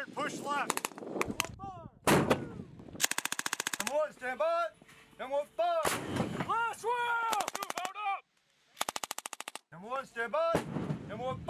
cleared, push left. Number one, stand by. Number one, five. Last wheel! Two, hold up. Number one, stand by. Number one, five.